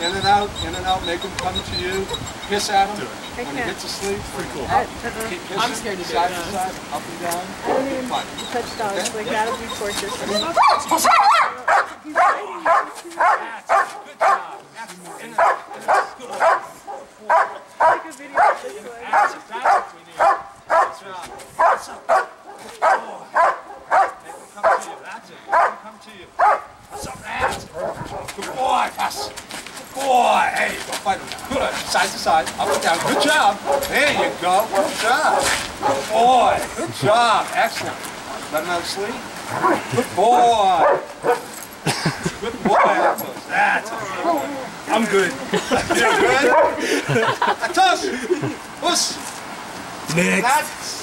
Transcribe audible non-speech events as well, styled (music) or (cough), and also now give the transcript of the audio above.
In and out, in and out, make him come to you. Hiss at him. I When he can't. asleep, Pretty cool. I, uh-uh. keep hissing. I'm scared to side to side, up and down. I don't even Fine. touch dogs. Like that'll be torture for me. Take a video of this one. That's it. That's what we need. That's right. What's up? Oh. Make him come to you. That's it. Make him come to you. What's up, man? Good boy, pass. Boy. Hey, go fight him. Good. Side to side, up and down. Good job. There you go. Good job. Good boy. Good job. Excellent. Let him out of sleep. Good boy. Good boy. That's. I'm good. You're good? (laughs) Atlas! Us! Next. That's